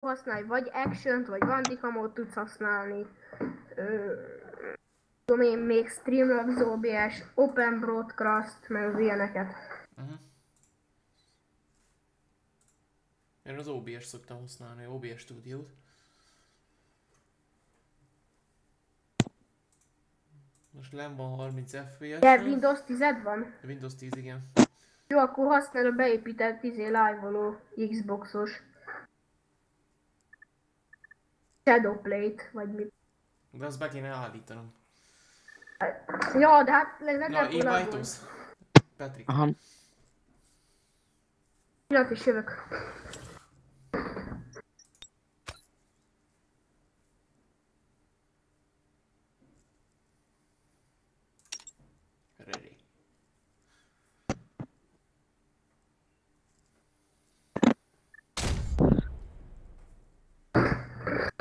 használj, vagy action vagy vandikamot tudsz használni. Ö, tudom én még Streamlabs OBS, Open Broadcast, meg az ilyeneket. Uh-huh. Én az OBS szoktam használni, OBS stúdiót. Most nem van 30 FPS. De Windows 10 van? Windows 10, igen. Jó, akkor használj a beépített izé live Xboxos. Shadowplate, vagy mi. De azt be kéne állítanom. Ja, de hát Na, legalább invitos. Patrick. Aha. Pillanat is jövök.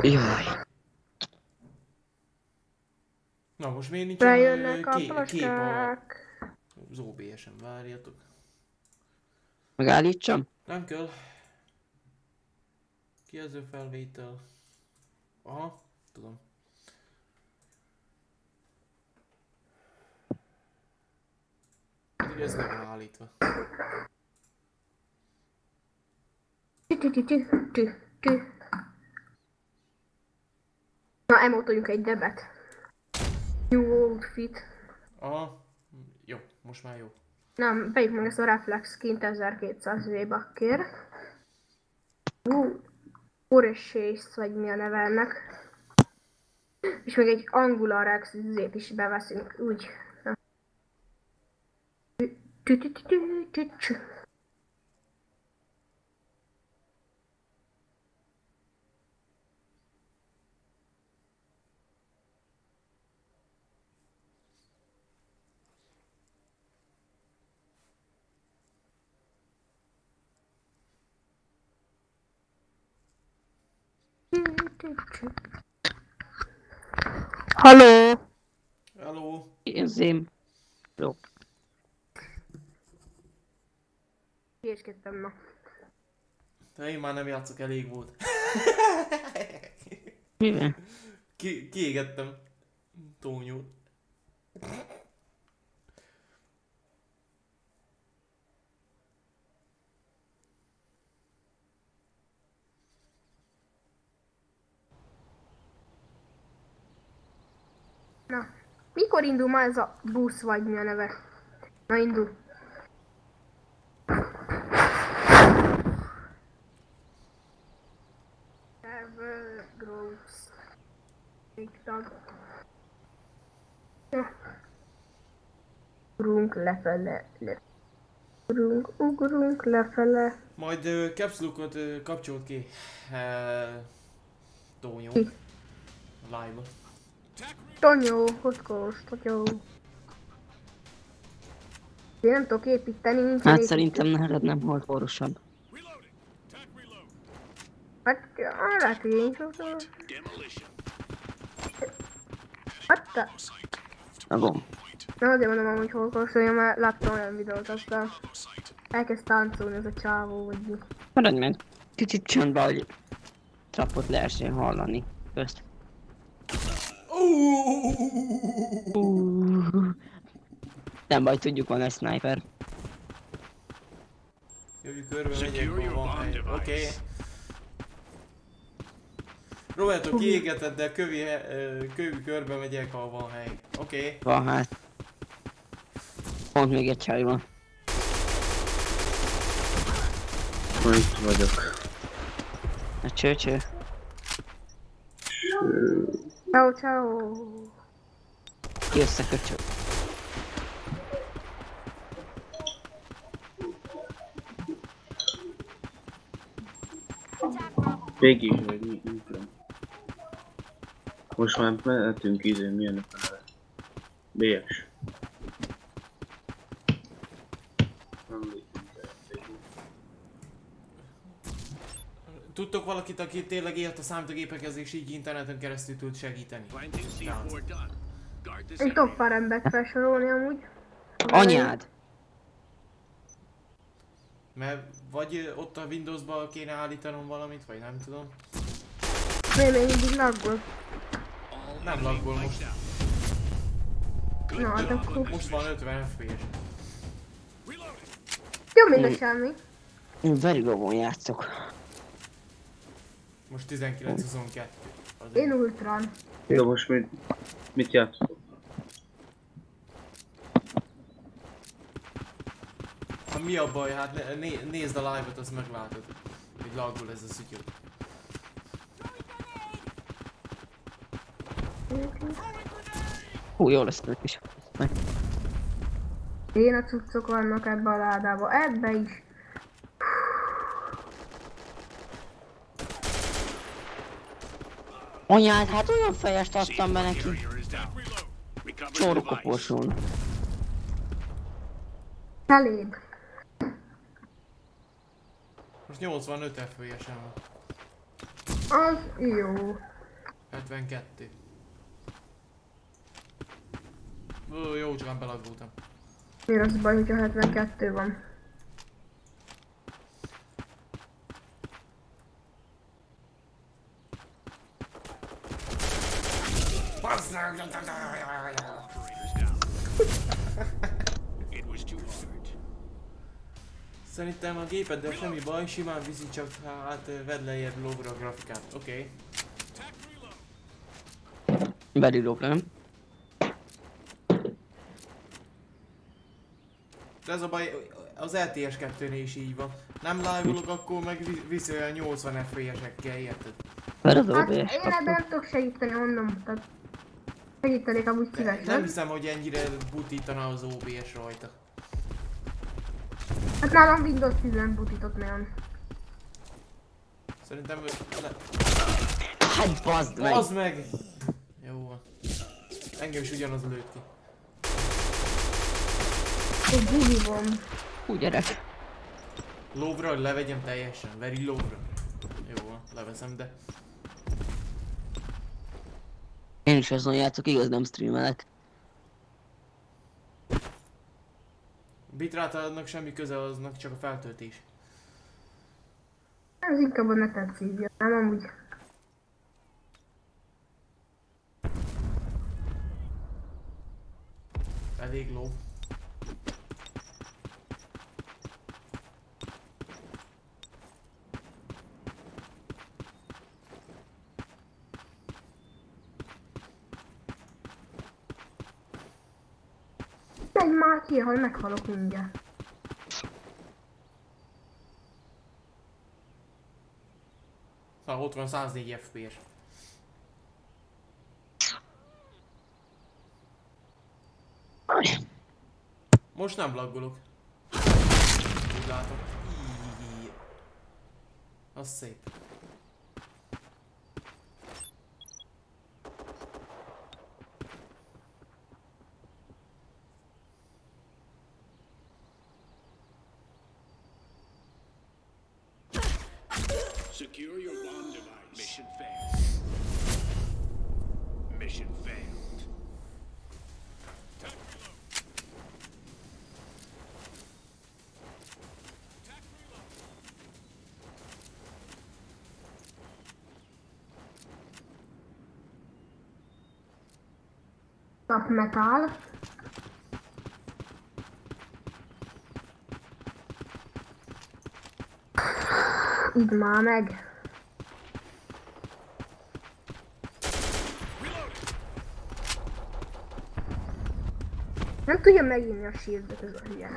Jaj. Na most miért nincs Bejönnek a ké- kép a, plaskák. az OBS-en? Várjatok. Megállítsam? Nem kell. Kijelző felvétel. Aha, tudom. Pedig ez nem van állítva. Tü, tü, tü, tü, tü, tü. Na, emotoljunk egy debet. New Old Fit. Aha, jó, most már jó. Nem, vegyük meg ezt a Reflex skint 1200 v kér. Ú, Oreshace, vagy mi a neve ennek. És még egy Angular X zét is beveszünk, úgy. Na. Tü, tü, tü, tü, tü, tü. Halló! Hello! Érzém. Jó. Hülyéskedtem, na. De én már nem játszok, elég volt. Mivel? Ki, kiégettem Tónyót. Na, mikor indul már ez a busz, vagy mi a neve? Na, indul. Server. TikTok. Ja. Ugrunk lefele, le. Ugrunk, ugrunk lefele. Majd uh, caps lockot uh, kapcsolt ki. Uh, Tónyó. Ki? Live-ba. Tonyó, kockós, totyó. Én nem tudok építeni, nincs Hát szerintem neked nem volt orvosabb. Hát, lehet, hogy én tudom. Hát. A gomb. Nem azért mondom amúgy holkos, hogy én már láttam olyan videót, aztán elkezd táncolni ez a csávó, vagy mi. Maradj meg. Kicsit csöndbe, hogy trapot lehessen hallani. Közt. Nem baj, tudjuk, van egy sniper. Jöjjük körbe, megyek, hol van hely. Oké. Okay. Roberto kiégetett, de kövi, kövi körbe megyek, ha van hely. Oké. Okay. Van hát. Pont még egy csaj van. Itt vagyok. A csőcső. Ciao, ciao. Ki összeköcsög. Végig is vagy mi tudom. Most már mehetünk izé, milyen a neve? BS. Nem lépünk be, végig. Tudtok valakit, aki tényleg ért a számítógépekhez és így interneten keresztül tud segíteni? Én tudok pár embert felsorolni amúgy. Anyád! Mert vagy ott a Windowsba kéne állítanom valamit, vagy nem tudom. Még még mindig laggol. Nem laggol most. Na, hát akkor Most van 50 FPS. jobb, mint a semmi. Én very low játszok. Most 19-22. Az Én ultrán. Jó, most mit, mit játszol? Hát mi a baj? Hát né- né- nézd a live-ot, azt meglátod. Hogy laggol ez a szütyő. Hú, jó lesz ők is. Meg. Én a cuccok vannak ebbe a ládába. Ebbe is. Anyád, hát olyan fejest adtam be neki. Csorkoporsón. Eléd. Most 85 FPS-en van. Az jó. 72. Ó, jó, csak nem belaggultam. Miért az baj, hogyha 72 van? Szerintem a gépeddel semmi baj, simán viszi, csak hát vedd lejjebb lógra a grafikát. Oké. Okay. Very low, nem? De ez a baj, az LTS 2-nél is így van. Nem live akkor meg vi- viszi olyan 80 FPS-ekkel, érted? Very low, Hát én ebben nem tudok segíteni, mondom. Tehát segítenék amúgy Nem szívesen. hiszem, hogy ennyire butítana az OBS rajta. Hát nálam Windows 10 nem butított nagyon. Szerintem... Le... Hát bazd meg! Az meg! Jó van. Engem is ugyanaz lőtt ki. Egy bugi van. Hú, gyerek. Lóvra, hogy levegyem teljesen. Very lóvra. Jó van, leveszem, de... Én is azon játszok, igaz nem streamelek. Bitrate adnak semmi köze aznak, csak a feltöltés. Ez inkább a netet szívja, nem amúgy. Elég ló. Menj már ki, hogy meghalok mindjárt. Szóval ott van 104 FPS. Most nem laggolok. Úgy látom. Az szép. Top metal. Így már meg. Nem tudja megírni a shieldet ez a hülye.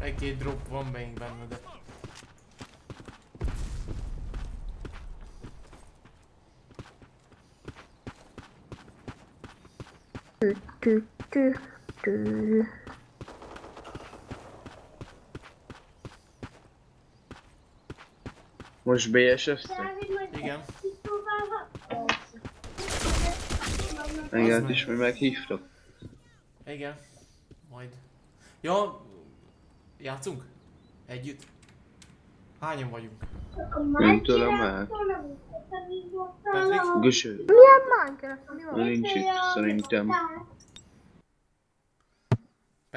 Egy-két drop van még benne, de... Tü, tü, tü. Most BSF-te? Igen. Engem is még meghívtak. Igen. Majd. Ja, játszunk? Együtt? Hányan vagyunk? Tudom el. Patrick? Göső. Milyen Minecraft? Mi van? Nincs itt szerintem.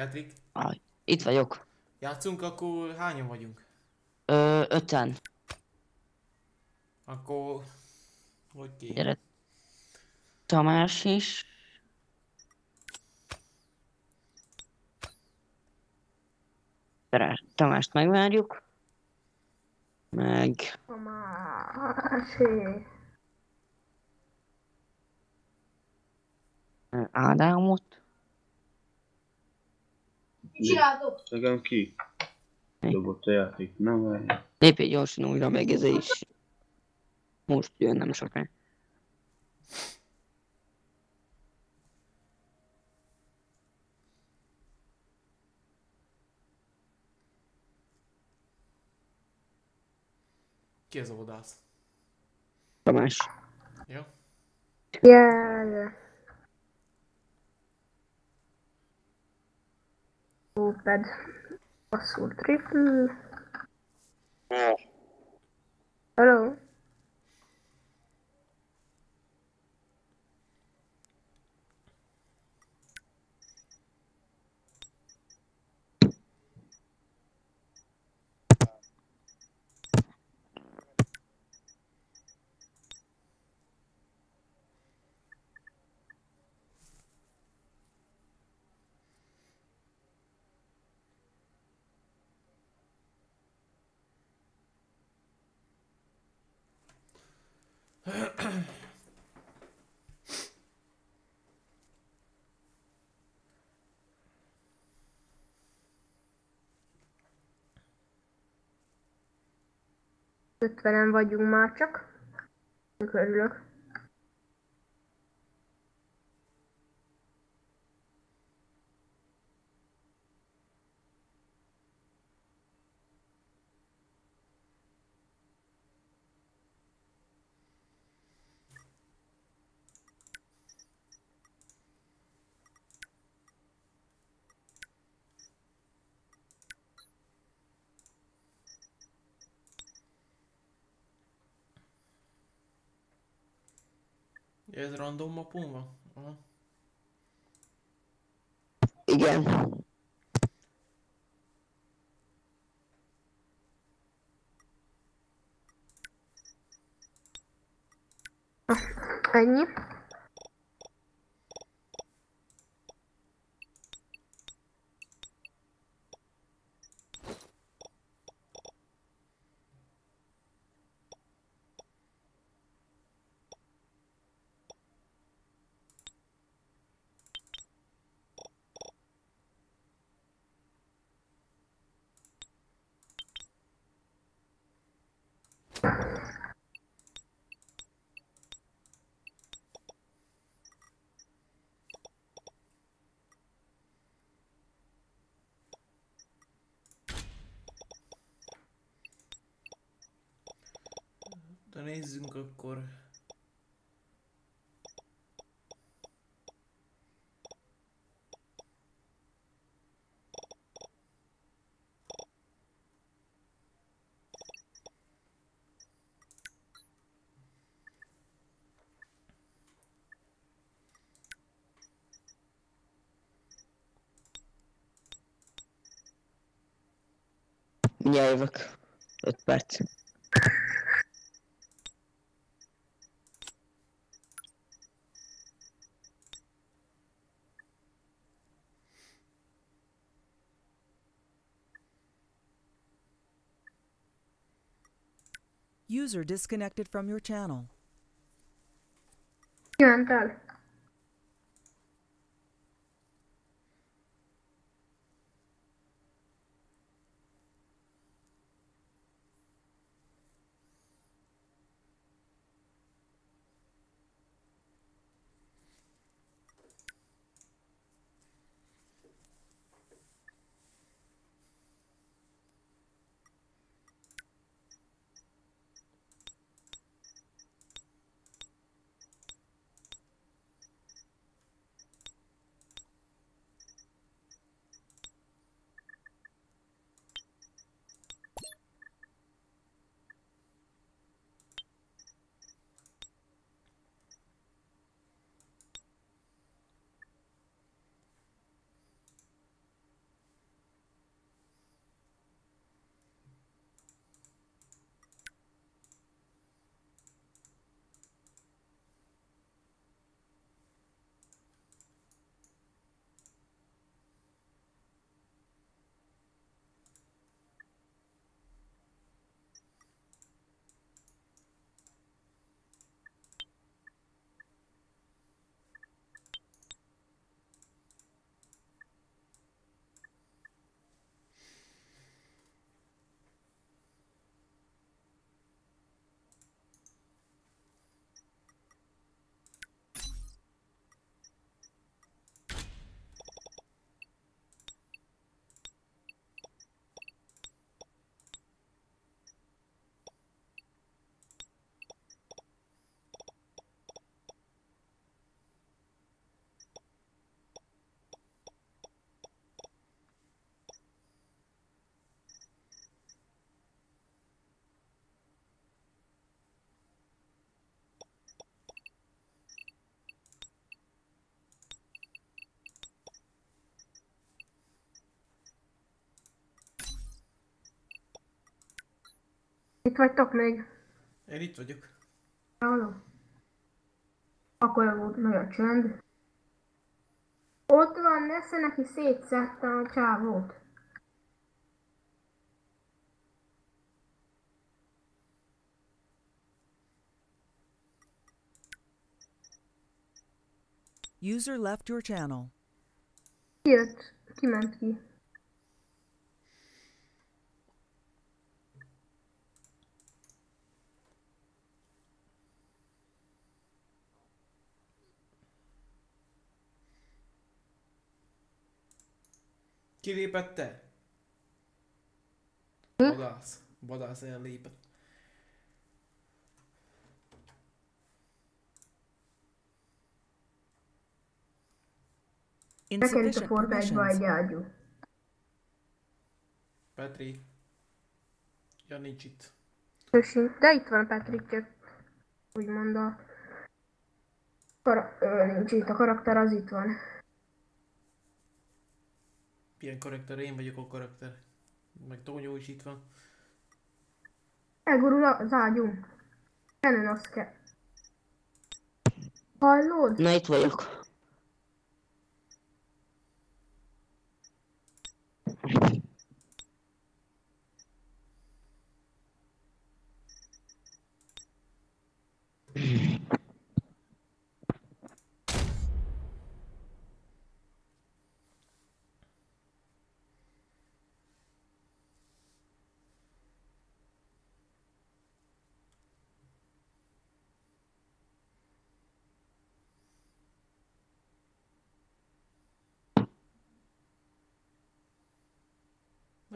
Petrik, Aj, itt vagyok. játszunk, akkor hányan vagyunk? Ö, öten. Akkor... Hogy ki? Gyere. Tamás is. Gyere, Tamást megvárjuk. Meg... Tamásé. ö, Ádámot. Nekem ki? Dobott a játék. Na várj. Lépj gyorsan újra meg ez is. Most jön nem sokára. Ki az a vadász? Tamás. Jó? Yeah. Oped. Basszul triple. Hello? Ötvenen vagyunk már csak. Örülök. Ez random mapon van? Aha. Igen. Ennyi. De nézzünk akkor. Mindjárt jövök. 5 perc. User disconnected from your channel. Jönt Itt vagytok még? Én itt vagyok. Halló? Akkor volt nagy a csönd. Ott van, nesze neki szétszette a csávót. User left your channel. Kijött, kiment ki. Kilépett te? Vadász. Vadász ellépett. Bekerült a permissions. egy ágyú. Petri. Ja, nincs itt. Köszi. De itt van Patrick, csak úgymond a... Kara... Ö, nincs itt, a karakter az itt van. Milyen karakter? Én vagyok a karakter. Meg Tónyó is itt van. Elgurul az ágyú. Kennen azt kell. Hallod? Na itt vagyok.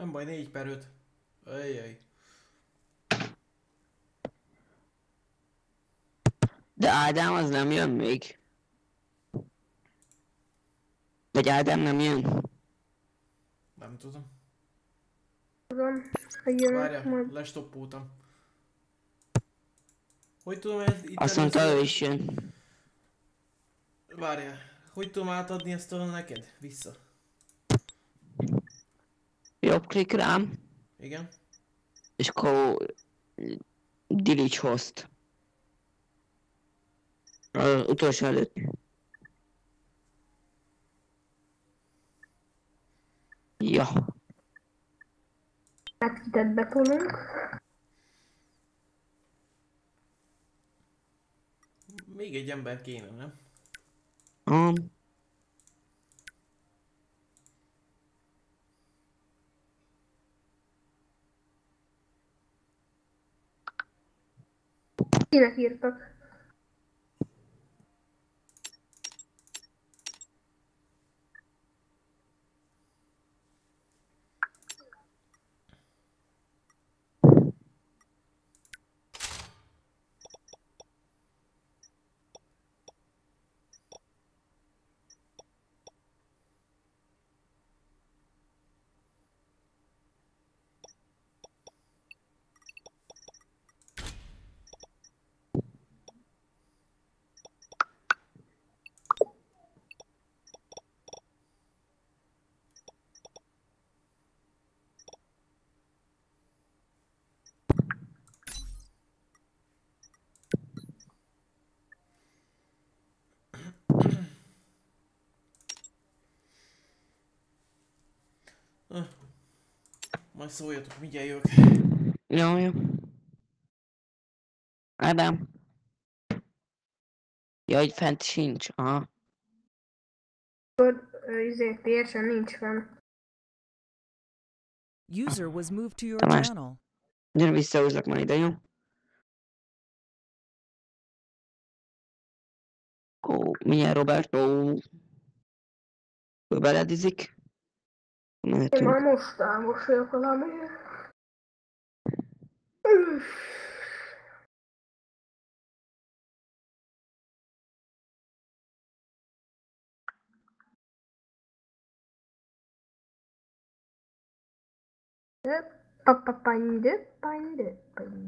Nem baj, 4 per 5. Ajjaj. De Ádám az nem jön még. Vagy Ádám nem jön? Nem tudom. Tudom, hogy jön Várjál, majd. lestoppoltam. Hogy tudom ezt itt Azt mondta ő is jön. Várjál, hogy tudom átadni ezt a neked? Vissza. Jobb klik rám, Igen? és akkor delete host. Az utolsó előtt. Ja, Petkitet betolunk. Még egy ember kéne, nem? um, Kinek írtak? Majd szóljatok, mindjárt jövök. jó, jó. Ádám. Ja, hogy fent sincs, aha. Tudod, izé, teljesen nincs fenn. User was moved to your Tamás. channel. Gyere visszahúzlak majd ide, jó? Akkor mindjárt Roberto ő beledizik. Én Mehetünk. már most elmosolyok valamiért. Üff. Papapany, pany, pany.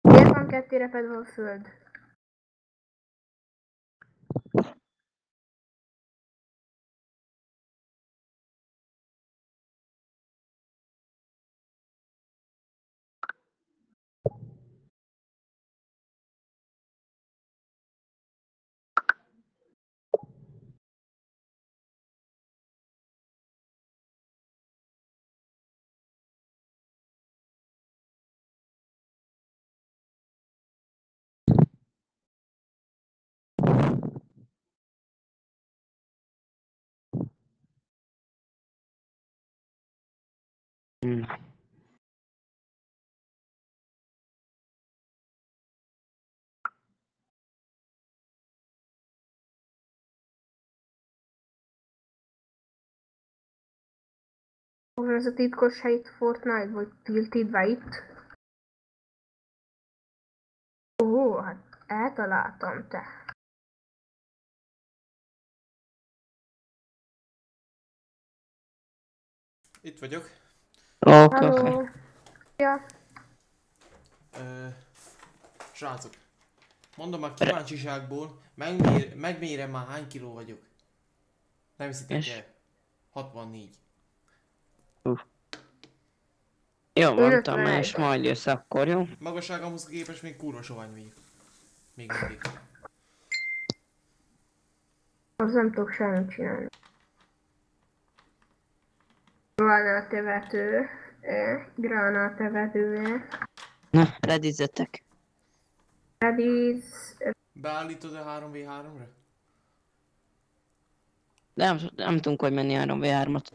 Miért van ketté repedve aí föld? van ez a titkos hely Fortnite, vagy tiltítve itt? Ó, hát eltaláltam te. Itt vagyok. Oké, oké. Halló. Ja, Ö, srácok, mondom a kíváncsiságból, megmér, megmérem már hány kiló vagyok. Nem hiszitek el? 64. Jó, mondtam, Ötven. és majd jössz akkor, jó? Magasságomhoz képest még kurva sovány vagyok. Még mindig. az nem tudok semmit csinálni. Gránátevető. Gránátevető. Na, redizzetek. Rediz. Beállítod a 3v3-ra? De nem, nem tudunk hogy menni 3v3-ot.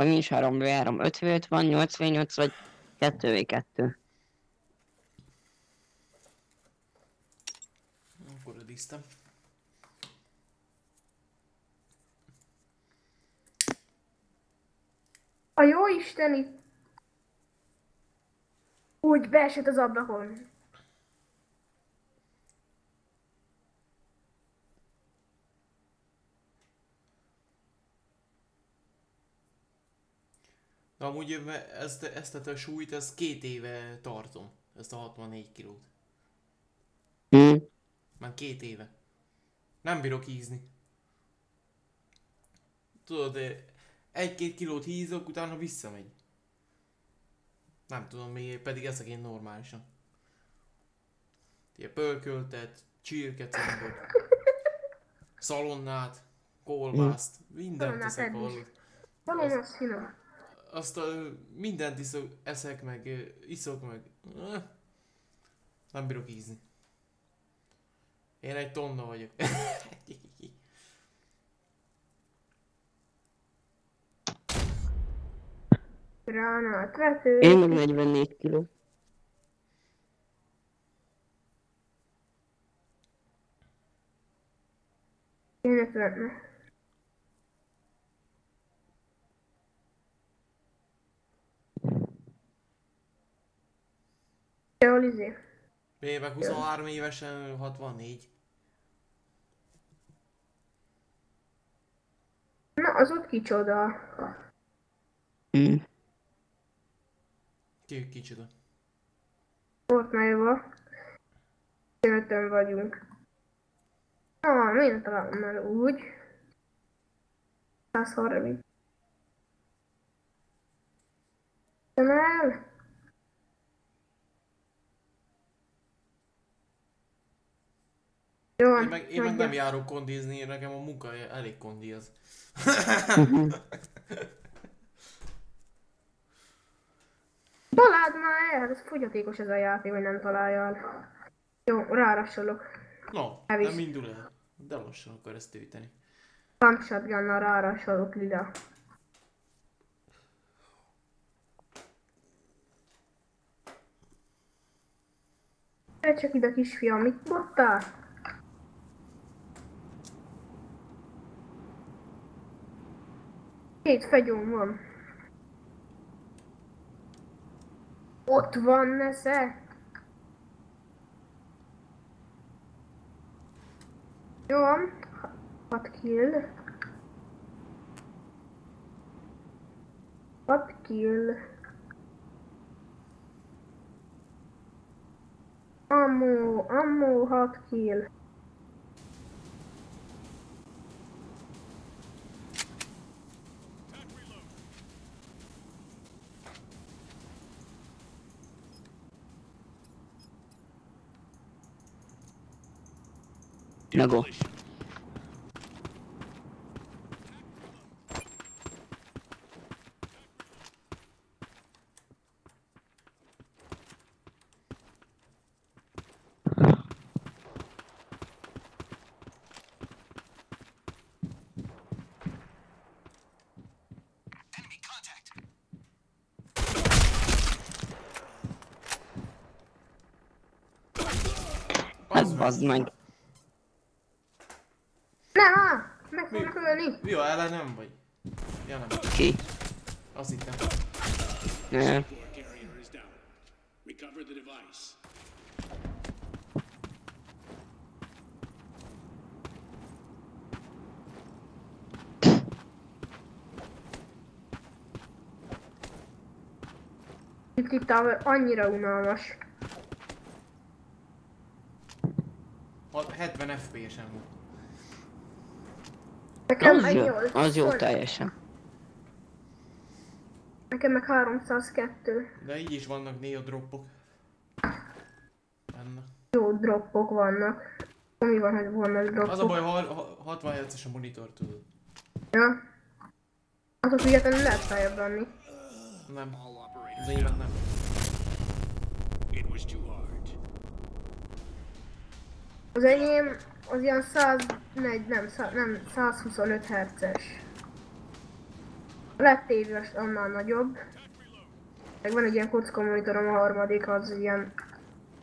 Meg nincs 3v3, 5v5 van, 8v8 vagy 2v2. Akkor rediztem. A jó isteni... Úgy beesett az ablakon. De amúgy ö, ezt, ezt a súlyt, ezt két éve tartom. Ezt a 64 kilót. Hm? Már két éve. Nem bírok hízni. Tudod, ö, egy-két kilót hízok, utána visszamegy. Nem tudom, még pedig ezek én normálisan. Ilyen pölköltet, csirkecembot, szalonnát, kolbászt, mindent Szalonnát teszek hallod. Valami az finom. Azt a, mindent iszok, eszek meg, iszok meg. Nem bírok ízni. Én egy tonna vagyok. Granátvető. Én meg 44 kiló. Én 50. Jól izé. Meg 23 évesen 64. Na, az ott kicsoda. Hm. Ki, kicsoda. Fortnite-ba. Ötön vagyunk. Ah, miért találom el úgy? 130. Nem Jó, Én meg, én meg nem járok kondizni, nekem a munka elég kondi az. Találd már el, ez fogyatékos ez a játék, hogy nem találja el. Jó, rárassolok. No, Elvisz. nem indul el. De lassan akar ezt tölteni. Pump shotgunnal rárassolok lila. Te csak ide kisfiam, mit mondtál? Két fegyóm van. Ott van nesze. Jó van. 6 kill. 6 kill. Ammo, ammo, 6 kill. Na go. Hát bazd meg. Nem áll! Meg fognak ölni! Jó, ellen nem vagy. Ja nem. Ki? A Azt hittem. Ne. Core carrier is down. Recover the device. Itt itt a- annyira unalmas. Hat- 70 FPS-en volt. Nekem Az jó, 8. az jó teljesen. Nekem meg 302. De így is vannak néha droppok. Benne. Jó droppok vannak. Mi van, hogy vannak droppok? Az a baj, ha, ha 60 Hz a monitor tudod. Ja. Attól függetlenül lehet feljebb lenni. Nem. Az enyémet nem. It was too hard. Az enyém az ilyen 104, nem, 100, nem 125 Hz-es. Lett éves annál nagyobb. Meg van egy ilyen kocka monitorom, a harmadik az ilyen,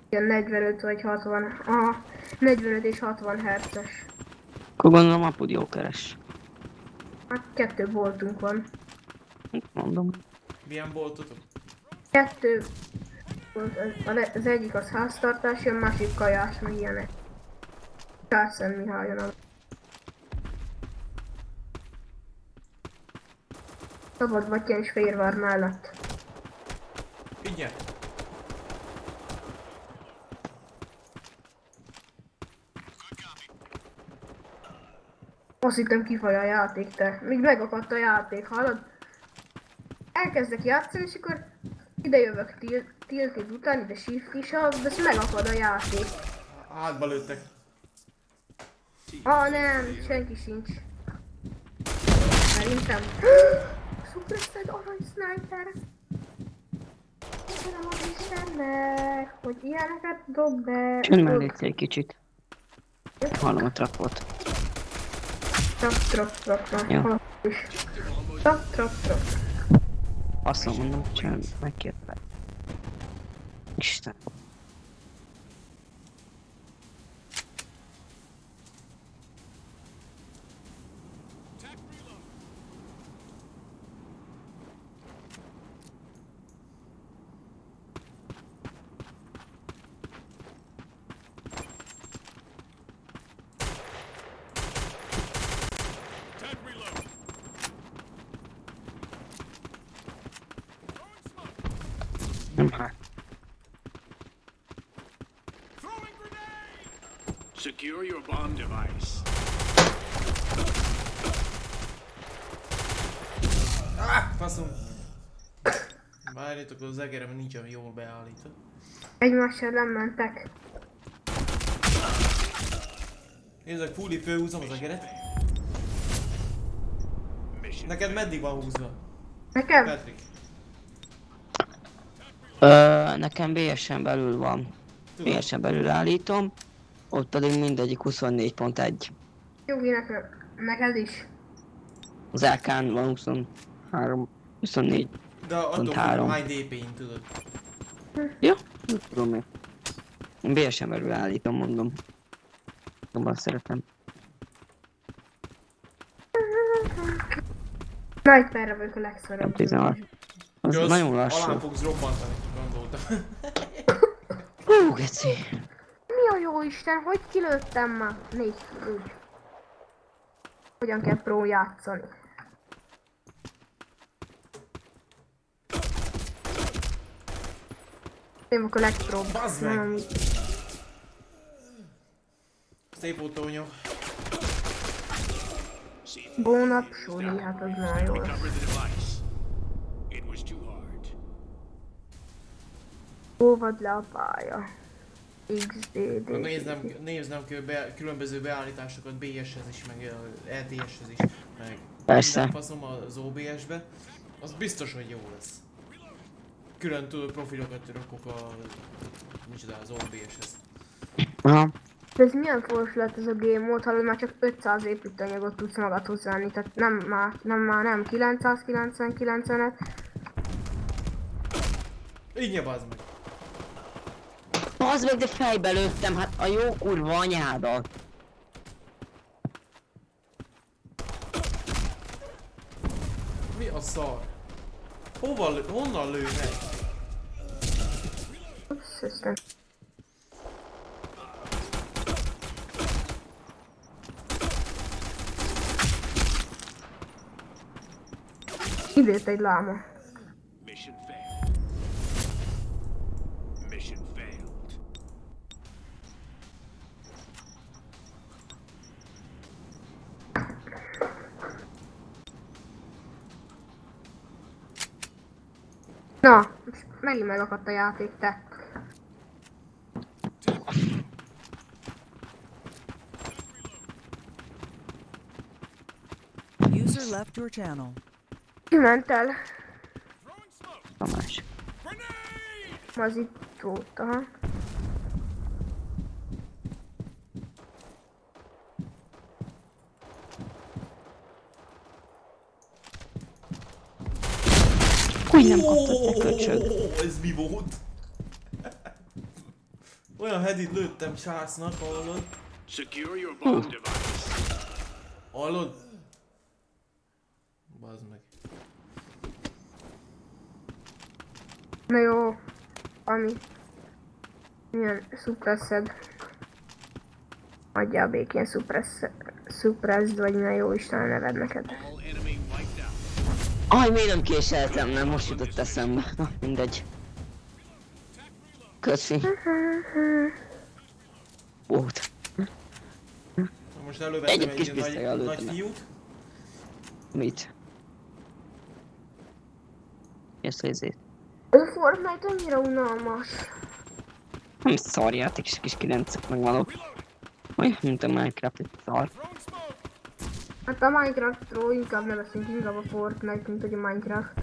ilyen 45 vagy 60, aha, 45 és 60 Hz-es. Akkor gondolom apud jó keres. Hát kettő boltunk van. Mondom. Milyen boltotok? Kettő az, a az egyik az háztartási, a másik kajás, meg ilyenek. Kárszent Mihályon a... Szabad Batyán és Fehérvár mellett. Figyelj! Azt hittem kifaj a játék, te. Még megakadt a játék, hallod? Elkezdek játszani, és akkor ide jövök til- tilted után, ide shift is de megakad a játék. Hátba lőttek. Ah nem, senki sincs. Szerintem. Suppressed arany sniper. Köszönöm az Istennek, hogy ilyeneket dob be. Csönd már egy kicsit. Hallom a trapot. Trap, trap, trap, trap. Jó. Trap, trap, trap. Azt mondom, csönd, megkérlek. Isten. Secure your bomb device. Ah, faszom! Várjatok, az egerem nincs jól beállítva. Egymással nem mentek. Nézzek, fulli fölhúzom az egeret. Neked meddig van húzva? Nekem? Patrick, Ö, nekem BS-en belül van. BS-en belül állítom. Ott pedig mindegyik 24.1. Jogi nekem. Neked is. Az LK-n van 23, 24. De attól hány DP-n tudod. Ja, nem tudom én. Én BS-en belül állítom, mondom. Jobban szeretem. Sniperre vagyok a. Nem 16. Az Jössz, nagyon lassú. fogsz robbantani, gondoltam. Hú, geci. A jó Isten, hogy kilőttem már? Négy, úgy. Hogyan kell pro játszani? Én vagyok a legpróbb. Bazd meg! Nem, Szép volt Tónyó. Bónap, Sori, hát az nagyon jó. Óvad le a pálya. XDD. Néznem, néznem be, különböző beállításokat BS-hez is, meg LTS-hez is, meg Persze. faszom az OBS-be. Az biztos, hogy jó lesz. Külön tudod profilokat rakok a... Micsoda, az OBS-hez. Aha. De ez milyen fors lett ez a game mód, hallod, már csak 500 építőanyagot tudsz magad hozzáállni, tehát nem már, nem már nem 999-et, Így bazd meg! Az meg, de fejbe lőttem, hát a jó kurva anyádat. Mi a szar? Hova, lő- honnan lőnek? Idét egy láma. Megint megakadt a játék, te. User left your channel. Kiment el. Tamás. Volt, aha. Úgy nem kaptad te köcsög. Ez mi volt? Olyan headit lőttem sásznak, hallod? Secure your bomb device. Hallod? Bazd meg. Na jó, ami... Milyen suppressed. Adjál békén suppressed, suppressed, vagy milyen jó Isten a neved neked. Aj, miért nem késeltem? Nem, most jutott eszembe. Na, mindegy. Köszi. Volt. Na Most elővettem Egy egy, kis nagy, előttem. nagy fiút. Mit? Ezt a izét. Ez a Fortnite annyira unalmas. Nem szar játék, és kis kilencek megvanok. Olyan, mint a Minecraft, egy szar. Hát a Minecraftról inkább nevezünk, inkább a Fortnite, mint hogy a Minecraft.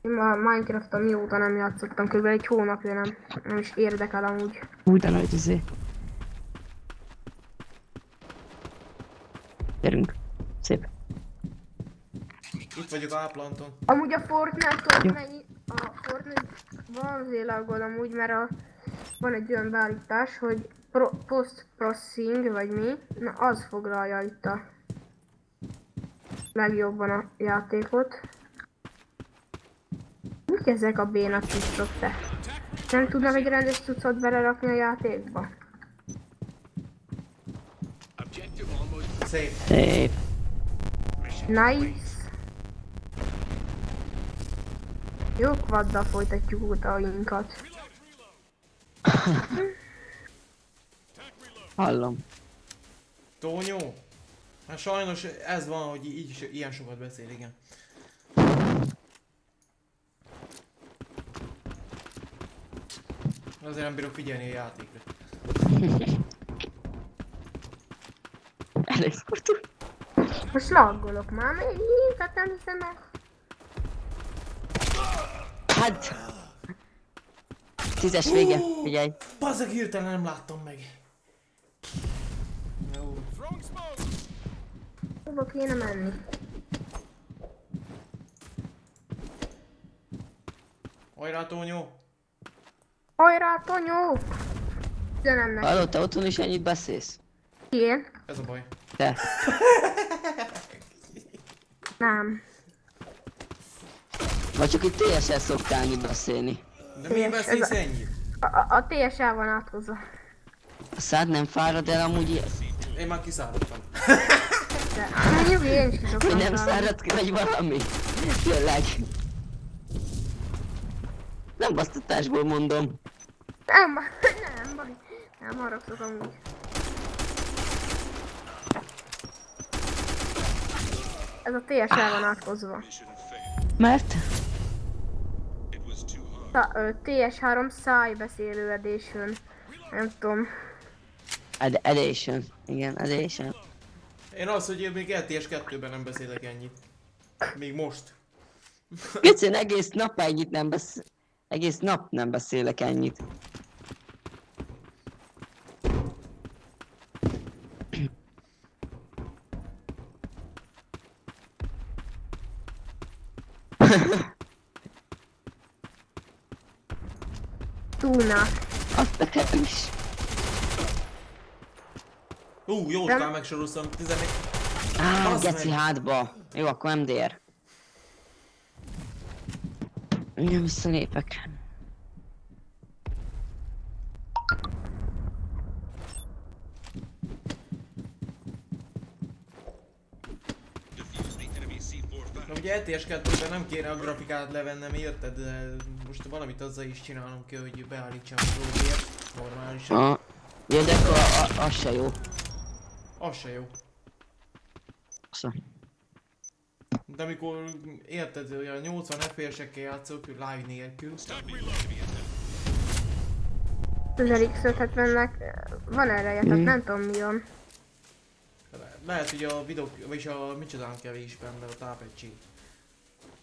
Én a Minecraft-tal mióta nem játszottam, kb. egy hónapja nem, nem is érdekel amúgy. Úgy, de nagy izé. Gyerünk. Szép. Itt vagyok Áplanton. Amúgy a Fortnite-tól mennyi, a Fortnite van azért aggódom úgy, mert a, van egy olyan beállítás, hogy pro, post-processing, vagy mi, na az foglalja itt a legjobban a játékot. Mik ezek a béna cuccok te? Nem tudnak egy rendes cuccot belerakni a játékba? Szép. Nice! Jó kvaddal folytatjuk utainkat. Hallom. Tónyó? Hát sajnos ez van, hogy így is ilyen sokat beszél, igen. Azért nem bírok figyelni a játékra. Elég furcsa. Most laggolok már megint, hát nem hiszem el. Hát. Tízes vége, figyelj. Bazzak hirtelen nem láttam meg. Jó. Hova kéne menni? Hajrá Tónyó! Hajrá, Tonyó! Üzenemnek. Hallod, te otthon is ennyit beszélsz? Én? Ez a baj. Te. Nem. Vagy csak itt TSL szoktál ennyit beszélni. De mi Ez beszélsz a- ennyi? A, a, a TSA van áthozva. A szád nem fárad el amúgy ilyen? Én már kiszáradtam. Én is ki Hogy nem szállni. szárad ki, vagy valami? Tényleg. Nem basztatásból mondom. Nem, nem baj. Nem haragszok amúgy. Ez a TSA van áthozva. Mert? Ta, ö, TS3 szájbeszélő edition. Nem tudom. Ed- Edition. Igen, Edition. Én az, hogy én még LTS 2-ben nem beszélek ennyit. Még most. Geci, én egész nap ennyit nem besz... Egész nap nem beszélek ennyit. Túlna. Azt nekem is. Ú, jóskán megsoroltam 11. Á, geci meg. hátba. Jó, akkor MDR. Nem visszalépek. Na ugye ETS 2 nem kéne a grafikát levennem, érted? De most valamit azzal is csinálnom kell, hogy beállítsam a dolgért normálisan. A... Ja, de akkor az se jó. Az se jó. Szóval. De amikor érted, olyan 80 FPS-ekkel játszok live nélkül, Az RX-570-nek van ereje, tehát Mm. nem tudom mi van. le- lehet, hogy a videók, vagyis a micsodán kevés benne a tápegység.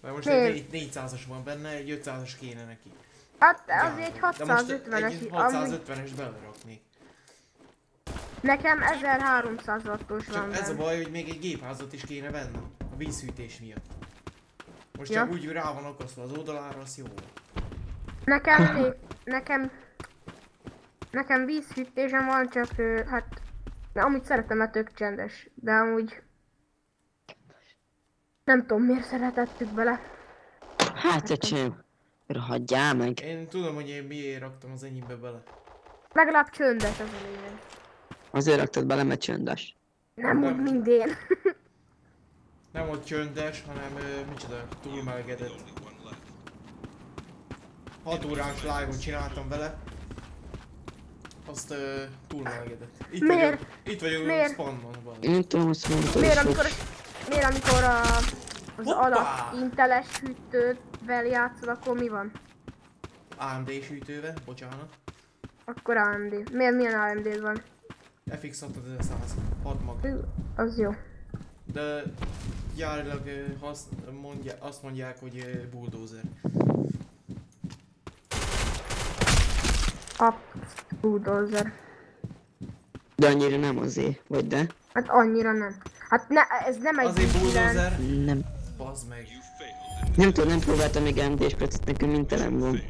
Mert most egy 400-as van benne, egy 500-as kéne neki. Hát azért egy De most 650-es, egy ami 650-es beleraknék. Nekem 1300 wattos van Csak ez a baj, hogy még egy gépházat is kéne vennem. A vízhűtés miatt. Most Ja. csak úgy rá van akasztva az oldalára, az jó. Nekem nekem, nekem vízhűtésem van, csak hát, de amit szeretem, mert tök csendes, de amúgy nem tudom miért szeretettük bele. Hát, öcsém. Hagyjál meg. Én tudom, hogy én miért raktam az enyémbe bele. Legalább csöndes az a lényeg. Azért raktad bele, mert csöndes. Nem úgy, Nem. mint én. Nem volt csöndes, hanem ö, micsoda, túlmelegedett. 6 órás live-ot csináltam vele. Azt ö, túlmelegedett. Itt Miért? vagyok, itt vagyok Miért? spawnban van. Nem tudom, azt mondtad, Miért amikor, miért amikor a, az Hoppá! alap inteles hűtővel játszol, akkor mi van? AMD hűtővel, bocsánat. Akkor AMD. Miért milyen AMD van? FX 6100, 6 mag. Az jó. De gyárilag hasz, mondja, azt mondják, hogy bulldozer. A bulldozer. De annyira nem azért, vagy de? Hát annyira nem. Hát ne, ez nem egy Azért i9. bulldozer, Nem. bazd meg. Nem tudom, nem próbáltam még MD-s precet, nekem mintelem van.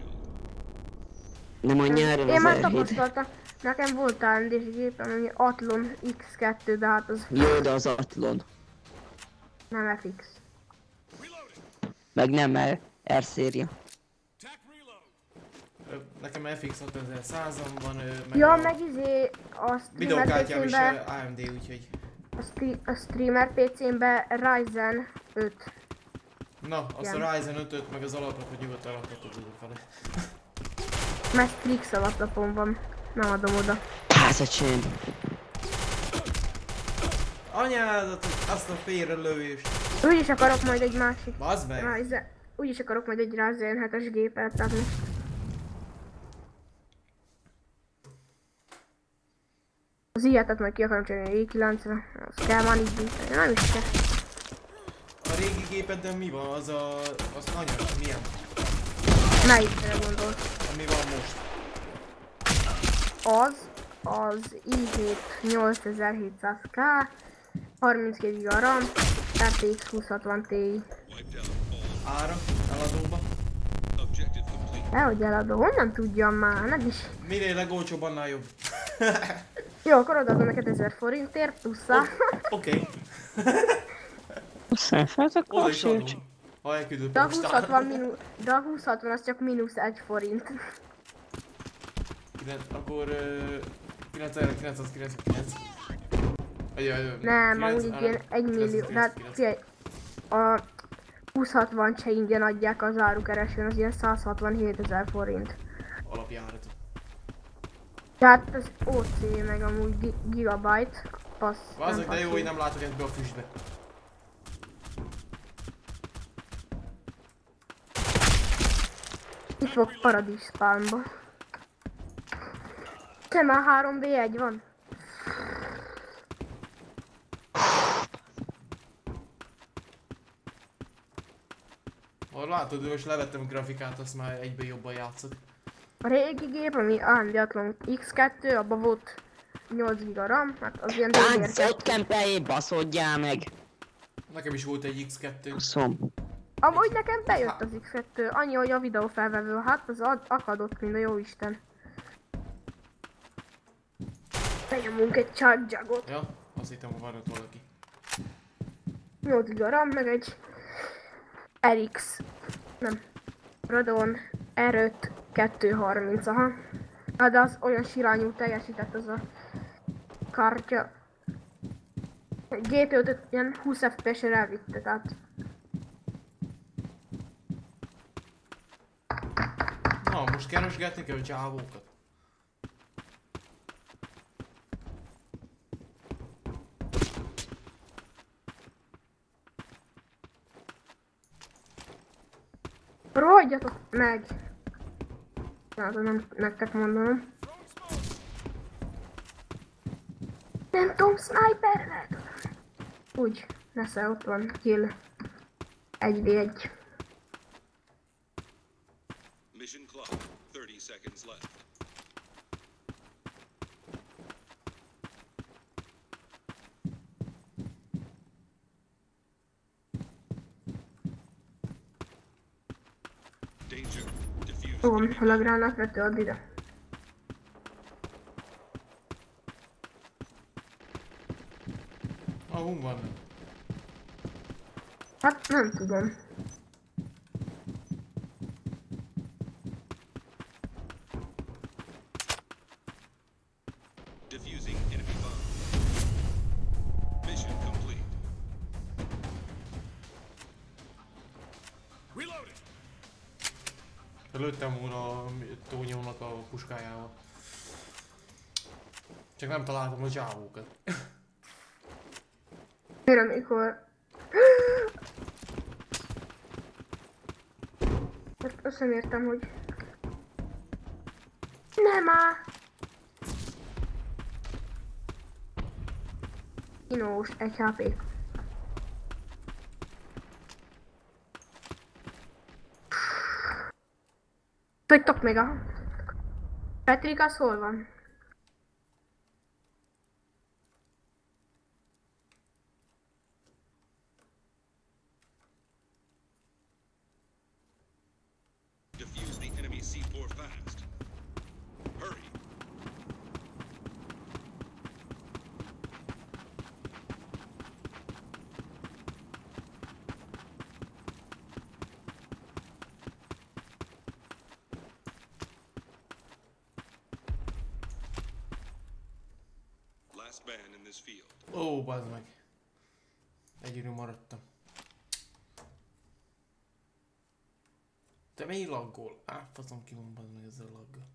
Nem a nyáron Én az már R7. tapasztaltam. Nekem volt AMD-s gépem, ami Athlon X2, de hát az Jó, de az Atlon. nem FX. Meg nem R, R széria. Nekem FX 6100 van, meg Ja, a meg izé a streamer is ö, AMD, úgyhogy... a, a streamer PC-be Ryzen 5. Na, azt Igen. a Ryzen 5-öt meg az alaplapot nyugodtan oda fele. Mert Strix alaplapon van. Nem adom oda. Hát, öcsém. Anyádat, azt a félre lövést. Úgyis akarok majd egy másik Bazd meg! Ryzen... Úgyis akarok majd egy Ryzen 7-es gépet, most Az ilyetet majd ki akarom csinálni i9-re, az kell már így nem is kell. A régi gépeddel mi van? Az a... Az anyas, milyen? Melyikre gondolsz? Ami van most? Az, az i7 8700K, 32 GB RAM, RTX 2060 Ti. Ára? Eladóba? Dehogy eladó, honnan tudjam már, nem is. Minél legolcsóbb, annál jobb. Jó, akkor odaadom neked 1000 forintért, pluszá. Oké, Aztán hát akkor jó. Ha elküldöd De a postán. 2060 minu- de a 2060 az csak mínusz 1 forint. Kilenc- Akkor... ö, 9999. Ajaj, Nem, amúgy ilyen 1 millió, hát figyelj, a 2060 se ingyen adják az árukeresőn, az ilyen 167 ezer forint. Alapjárat. Tehát az OC meg amúgy gi- gigabyte, passz. Vázok, de jó, hogy nem látok ebbe a füstbe. Itt fog paradis spawnba. Te már 3v1 van? Ha látod, hogy most levettem a grafikát, azt már egyben jobban játszok. A régi gép, ami Athlon X2, abban volt 8 GB RAM, hát az ilyen Tánc, DDR2. egy kempeljé, baszodjál meg. Nekem is volt egy X2. Szom. Amúgy nekem bejött az X2, annyi, hogy a videófelvevő, hát az ad- akadott, mint a jó Isten. Benyomunk egy charge Ja, azt hittem, hogy van ott valaki. 8 GB RAM, meg egy RX. Nem. Rodon R5 230, aha. Hát de az olyan sirányú teljesített az a kártya. GPU-t ilyen 20 FPS-re elvitte, tehát Na, most keresgetni kell a csávókat. Rohadjatok meg! Hát nem nektek mondanom. Nem tudom, sniper lehet. Úgy, nesze ott van, kill. 1v1. Mission clock. 30 seconds left. Diffuse. Fogom, enemy hol a gránátvető, add ide. Ahol van? Hát nem tudom. Lőttem volna a Tónyónak a puskájával. Csak nem találtam a csávókat. Mire amikor... Azt, azt nem értem, hogy... Nem á! Inós, egy HP. Tudtok még a... Petrik, mi laggol? Á, faszom ki van meg ezzel a laggal.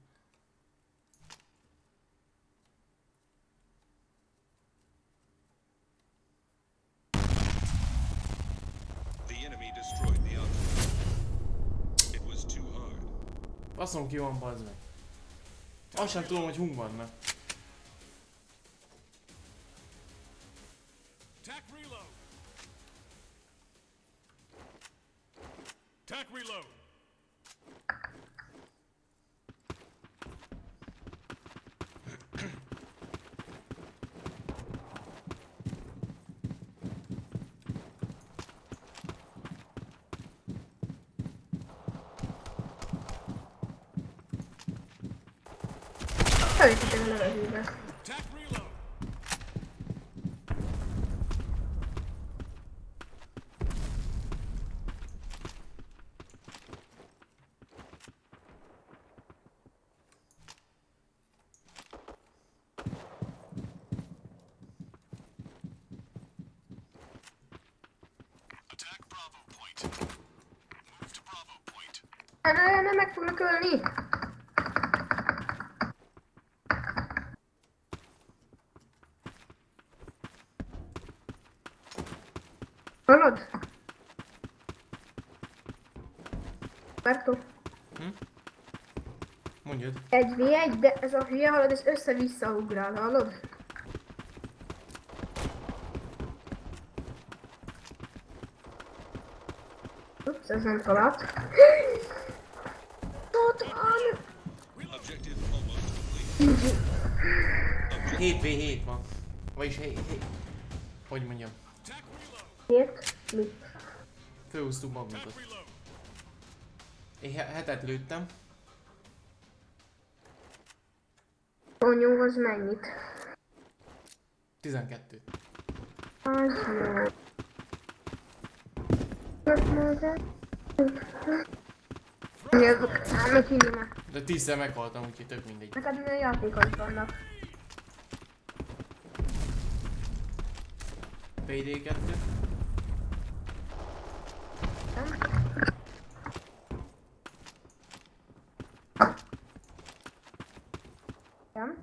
Faszom ki van bazd meg. Azt sem tudom, hogy hun vannak. Ne, meg fognak ölni! Hallod? Berto, Mondjad. egy v egy, de ez a hülye hallod, ez össze-vissza ugrál, hallod? Ups, ez nem talált. Ott van! Objective almost complete. 7v7 van. Vagyis 7, 7. Hogy mondjam. Miért? Mit? Főhúztuk magunkat. Én he- hetet lőttem. Tonyó az mennyit? 12. Az jó. De tízszer meghaltam, úgyhogy tök mindegy. Neked milyen játékok vannak? PD2. Nem? Nem?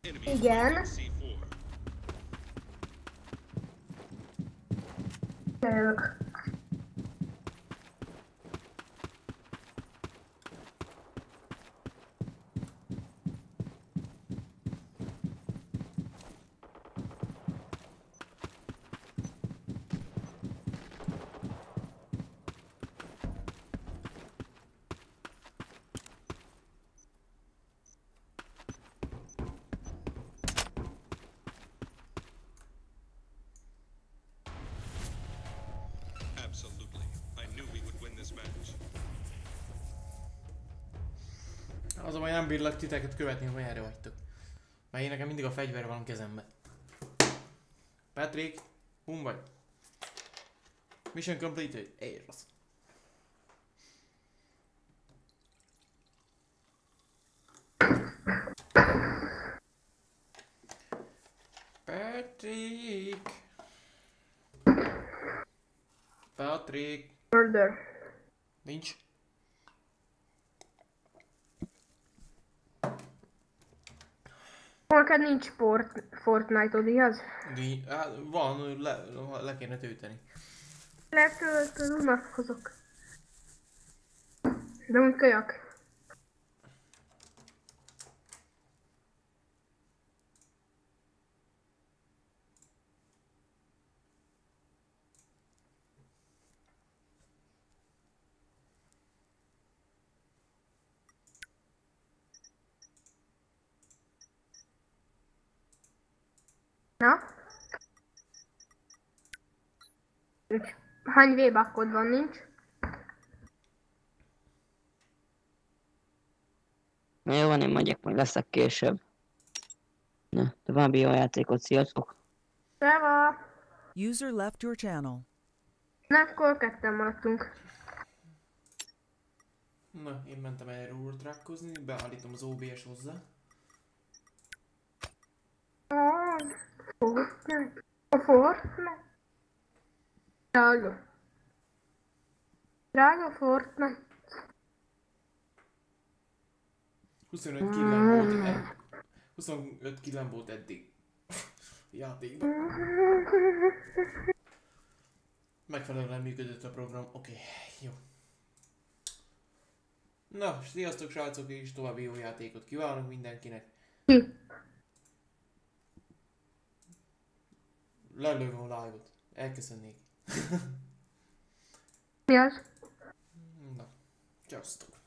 Enemy Igen. C4. Jövök. Nem bírlak titeket követni, hogy erre vagytok. Mert én nekem mindig a fegyver van a kezemben. Patrick, hum vagy? Mission completed. Éj, rossz. Patrick! Patrick! Murder. Nincs. Neked nincs sport, Fortnite-od, igaz? Ni- hát van, le, le kéne tölteni. Letöltöd, unatkozok. De úgy kajak. Na? Nincs. Hány V-bakkod van, nincs? Na jó van, én megyek, majd leszek később. Na, további jó játékot, sziasztok! Szeva! User left your channel. Na, akkor ketten maradtunk. Na, én mentem erre ultrakkozni, beállítom az OBS hozzá. Ah, Fortnite. A Fortnite. Drága. Drága Fortnite. 25 killem volt, ed- 25 killem volt eddig. Játékban. Megfelelően működött a program. Oké, okay, jó. Na, sziasztok srácok, és további jó játékot kívánok mindenkinek. Ki? Lelőm a live-ot. Elköszönnék. Mi az? Na, sziasztok.